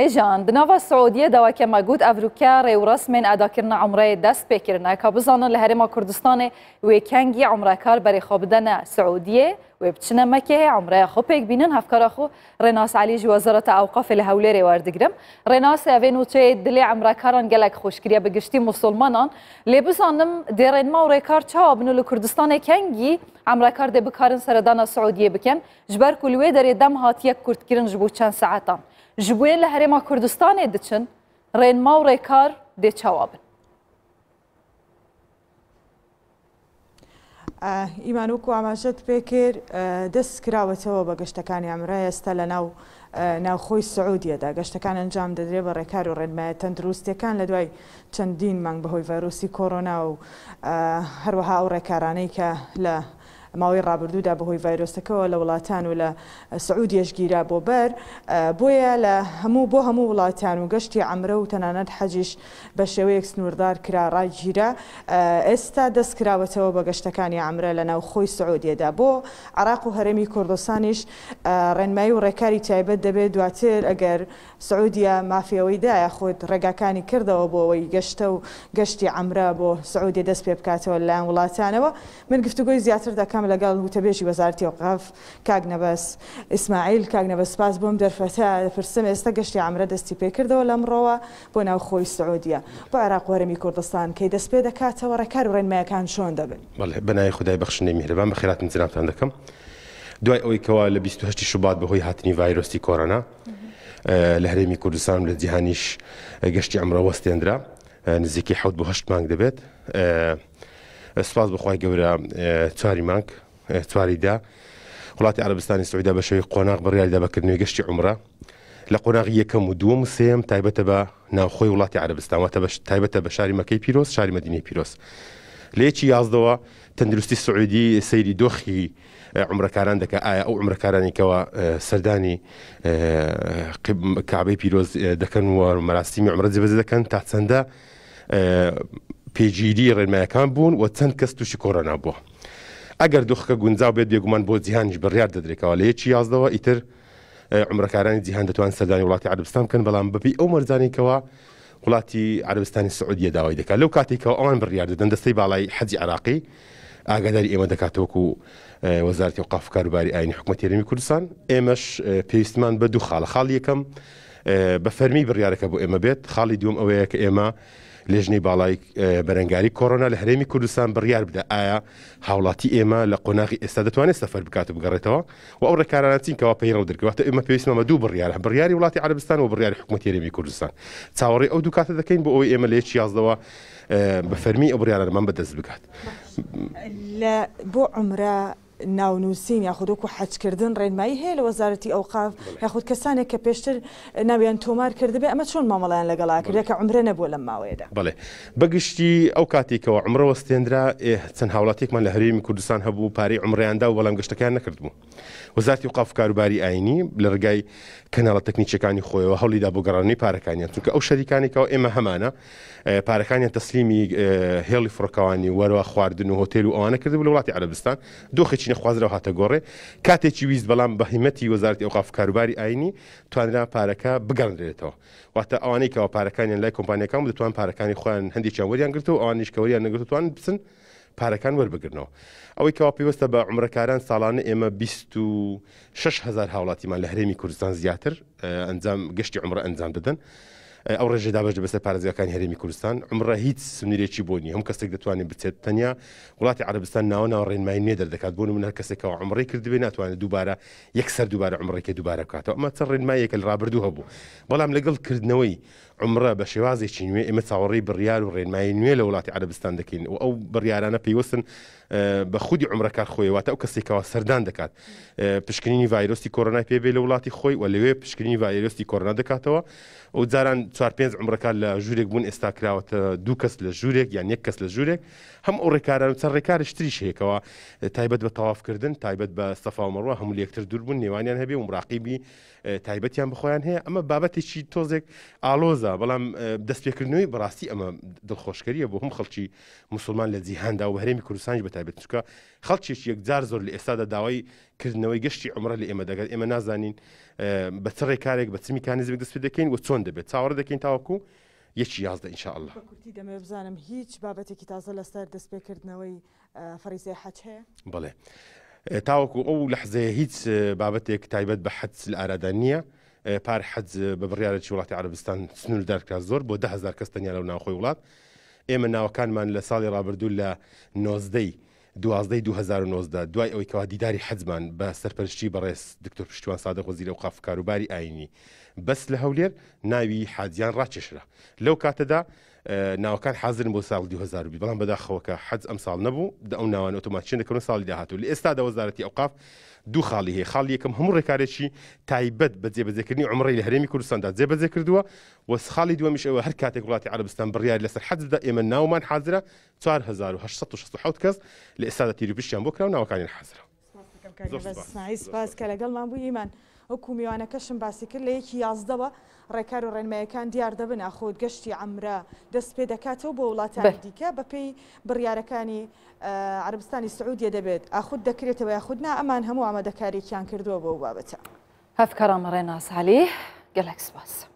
ئێژان دناوا سعودیە داواکە مەگووت ئەڤروکە ڕێورەسمێن ئاداکردە ئەمرەیە دەست پێکردنە کە بزانن لە هەرێمە کوردستانی وێکەنگی ئەمراکار بەرێخۆ بدەنە سعودیە و مەکێ ئەمرەیە عمره پێک بینن هەفکارە خۆ ڕێناسالیژی وەزارەتە ئەوقافی لە هەولێری واردگرم ڕێناسەێن وچێ دلێ ئەمراکاران خوشکریه به بەگشتی مسلمانان لێ بزانم دێڕێنما و ڕێکار چاوە بن و لە کوردستانی کەنگی ئەمراکار دێ بکارن بکم جبر کولوی ژبەر کولوێ دەرێدەم هاتیە کورتکردن ژ بوو چەند ساعتان ژبووە لە هەرێما کوردستانی دچن ڕێنما و ڕێکار دێ چاوا ئیمان وکو ئاماژەت پێکرد دەست کراوەتەوە بە گەشتەکانی ئەمرە ئێستا لە ناو ناوخۆی سعودیەدا گەشتەکان ئەنجام دەدرێ بە ڕێکار و ڕێنمایە تەندروستەکان لە دوای چەندین مانگ بەهۆی ڤایرۆسی کۆرۆنا و هەروەها ئەو ڕێکارانەی کە لە ماوەی ڕابردوودا بەهۆی ڤایرۆسەکەەوە لە وڵاتان و لە سعود یشگیرا بۆ بەر بۆیە لە هەموو بۆ هەموو وڵاتیان و گەشتی ئەمرە و تەنانەت حەجیش بە شێوەیەک سنووردار کرا ڕایگیرا ئێستا دەست کراوەتەوە بە گەشتەکانی ئەمرە لە ناو خۆی سعودیەدا بۆ عراق و هەرمی کوردستانیش ڕێنمایی و ڕێکاری تایبەت دەبێت دواتر ئەگەر سعودیا مافیەوەیدایە خۆت ڕێگاکانی کردەوە بۆەوەی گەشتە و گەشتی ئەمرە بۆ سعودی دەست پێ بکاتەوە لایەن وڵاتانەوە من گفتوگوی زیاتر دەکەم کام لەگەڵ وتەبێژی وەزارتی وقاف کاگ نەبەس ئیسماعیل کاگ نەبە سپاس بۆم دەرفەتە پرسم ئێستا گەشتی ئامرە دەستی پێکردەوە لەمڕۆوە بۆ ناو خۆی سعودیە بۆ عراق وەرەمی کوردستان کەی دەست پێ دەکاتەوە ڕێکار ڕێنمایەکان شۆن دەبن بەنای خدای بەخشنەی میهرەبان بە خێراتن جنابتان دەکەم دوای ئەوەی کەوا لە 28 شوبات بەهۆی هاتنی ڤایرۆسی کۆرۆنا آه، لە هەرێمی کوردستان لە جیهانیش گەشتی آه، ئەمڕۆ وەستێنرا آه، نزیکی حوت بۆ هەشت مانگ دەبێت سپاس بخوای گەورە چواری مانک چواریدا وڵاتی عربستانی سعودا بە شوی قۆناغ بڕیاریدا بەکردنوێ گەشتی عمرە لە قۆناغی یەکەم و دووەم و سێم تایبەتە بە ناوخۆی وڵاتی عربستانواتە تایبەتە بە شاری مەکەی پیرۆز شاری مەدینی پیرۆست لەیەکی یازدەوە تەندروستی سعودی سەیری دۆخی عمرەکاران دەکە ئایا ئەو عمرەکارانێکەوە سەردانی کابەی پیرۆز دەکەن و مەراستیمی عمرە جبەز دەکەن تا چەندە پێگیری ڕێنمایەکان بوون و چەند کەس تووشی کۆرەنا بووە. ئەگەر دوخکە گونجاو بێت بێگومان بۆ جیهانیش بڕیار دەدرێکەوە لە یەکی یازدەوە ئیتر عمرەکارانی جیهان دەتوان سەردانی وڵاتی عربستان بکەن بەڵام بپی ئەو مەرزانێکەوە وڵاتی عربستانی سعودیە داوای دەکات لەو کاتێکەوە ئەوان بڕیار دەدەن دەستەی باڵای حەجی عراقی ئاگاداری ئێمە دەکاتۆکو وەزارتی و قافکارباری ئاینی حکوومەتێرەمی کوردستان ئێمەش پێویستمان بە دوو خاڵە خاڵ یەکەم بە فەرمی بڕیارەکە بۆ ئێمە بێت خاڵی دوم ئەوەیە کە ئێمە لێژنی باڵای بەرەنگاری کۆرۆنا لە هەرێمی کوردستان بڕیار بدە ئایا هاوڵاتی ئێمە لە قۆناغی ئێستا دەتوانێت سەفەر بکات و بگەڕێتەوە و ئەو ڕێکاراناتینکەەوە پەیڕە دەکەواتە ئمە پێویستمەمە دوو بڕیار بڕیاری وڵاتی عربستان و بڕیاری حکوومەتی هەرێمی کوردستان چاوەڕێ ئەو دوو کاتە دەکەین بۆ ئەوەی ئێمە لێ چیازەوە بە فەرمی ئەو بڕیارەمان بەدەست بکات بۆ عمرە ناو ناونووسین یاخودۆک و حەجکردن ڕێنمایی هەیە لە وەزارەتی ئەوقاف یاخود کەسانێک کە پێشتر ناویان تۆمار کردبێ ئەمە چۆن مامەڵیان لەگەڵا کردێککە عمرە نەبوو لەم ماوەیەدا بڵێ بەگشتی ئەو کاتێکەوە عمرەوە ستێنرا چەند هاوڵاتێکمان لە هەرێمی کوردستان هەبوو پارەی عمرەیاندا و بەڵام گەشتەکان نەکردبوو وەزارتی قاف کاروباری ئاینی لە ڕگای کەناڵە تەکنیکیەکانی خۆیەوە هەولیدا بۆ گەڕانی پارەکانیان چونکە ئەو شەریکانێکەوە ئێمە اما پارەکانیان تەسلیمی هێڵی فڕکەوانی وەرەوە خواردن و هۆتێل و ئەوانە کردبوو لە وڵاتی عربستان دۆخێکی شێ خوازرەوە هاتە گۆڕێ کاتێکی ویست بەڵام بەهیمەتی وەزارتی ئەوقاف کاروباری ئاینی توانرا پارەکە بگەڕێتەوە واتە ئەوانەی کەەوە پارەکانیان لای کۆمپانیەکان دەتوان پارەکانی خۆیان هەندێکیان وەریان گرتەوە ئەوان نیشکەوەریان نەگرتوان بچن پارەکان وەربگرنەوە ئەوەی کەوا پێوەستە بە عمرەکاران ساڵانە ئێمە 26 هزار هاوڵاتیمان لە هەرێمی کوردستان زیاتر ئەنجام گەشتی عمرە ئەنجام دەدەن. ئەو ڕێژێدا بەش بەسەر پارێزیەکانی هەرێمی کوردستان عمرە هیچ سنوورێکی بۆنی هەم کەسێک دەتوانێت بچێت تەنیا وڵاتی عربستان ناوە ناو ڕێنمای نێ دەردەکات بۆن من هەر کەسێکەوە عمڕی کردبێ ناتوانێت دووبارە یەکسەر دووبارە عمڕێکی دووبارە بکاتەوە ئەمە چە ڕێنمایەکە لە ڕابردوو هەبوو بەڵام لەگەڵ کردنەوەی عمرە بە شێوازێکی نوێ ئمە چاوەڕی بڕیار و ڕێنمایی نوێ لە وڵاتی عربستان دەکەین و ئەو بڕیارانە پێیوەستن بە خودی عمرەکار خۆیەوەتە ئەو کەسێکەوە سەردان دەکات پشکنینی ڤایرۆستی کۆرۆنای پێبێ لە وڵاتی خۆی و لەوێ پشکنینی ڤایرۆستی کۆرۆنا دەکاتەوە ئەو جاران چوار پێنج عمرەکان لە ژوورێک بوون ئێستا کراوەتە دوو کەس لە ژوورێک یان یەک کەس لە ژوورێک هەم ئەو ڕێکاران چەند ڕێکار شتریش هەیەکەوە تایبەت بە تەوافکردن تایبەت بە سەفاومەڕوە هەموو یەکتر دوور بوون نێوانیان هەبێ و مراقیبی تایبەتیان بخۆیان هەیە ئەمە بابەتێکی تۆزێک ئالۆزە بەڵام دەستپێکردنەوەی بەڕاستی ئەمە دڵخۆشکریە بۆ هەم خەڵکی مسلمان لە جیهاندا و هەرێمی کوردستانی بە تایبەت چکە خەڵکیێکی یەکجار زۆر لە ئێستادا داوای کردنەوەی گەشتی عمرە لە ئێمە دەگات ئێمە نازانین بە چڕێک کارێک بە چمی کانزمێک دەست دەکەین و چۆن دەبێت چاوەڕ دەکەین تاوەکو یەکی یازدە ئینشاءله کورتی دەمێ بزانم هیچ بابەتێکی تازە لەسەر دەست پێکردنەوەی فەریزای حەچ هەیە بڵێ تاوەکو ئەو لەحزەیە هیچ بابەتێک تایبەت بە حەدس ئارادا نییە پار حەز بە بڕیارە چی وڵاتی عربستان سنوور دارکرا زۆر بۆ دههزار کەس تەنیا لەو ناوخۆی وڵات ئێمە ناوەکانمان لە ساڵی ڕابردوو لە نۆزدەی دوازدەی 2009 دوای ئەوەی کەوا دیداری حەزمان بە سەرپەرشتی بەڕێز دکتۆر پشتیوان سادە خۆزیرە و قاف کاروباری ئاینی بەس لە هەولێر ناوی حادیان ڕاکێشرا لەو کاتەدا ناوەکان حازرن بۆ ساڵ 2020 بەڵام بەداخەوەکە حەز ئەم ساڵ نەبوو ئەو ناوان ئۆتۆماتچین دەکەون ساڵی داهاتوو لە ئێستا دا وەزارەتی ئەوقاف دوو خاڵی هەیە خاڵ یەکەم هەموو ڕێکارێکی تایبەت بە جێبەجێکردنی عمرڕی لە هەرێمی کوردستاندا جێبەجێ کردووە وەس خاڵی دووەمیش ئەوە هەر کاتێک وڵاتی عربستان بڕیاری لەسەر حەزدا ئێمە ناومان حاضرە 1960 کەس لە ئێستادا تیرروپشتیان بۆ کراوە ناوەکانی حەزرە. سپاس کە لەگەڵمان بوو وەکو میوانەکەشم باسی کرد لە یەکی یازدەوە ڕێکار و ڕێنمایەکان دیار دەبن ئاخۆت گەشتی ئەمرا دەست پێ دەکاتەوە بۆ وڵاتانی دیکە بە پێی بڕیارەکانی عربستانی سعودیە دەبێت ئاخود دەکرێتەوە یاخودنا ئەمان هەموو ئامادەکارێکیان کردووە بۆ بابەتە. هەفکەڕام ڕێناسالی گەلەکسپاس.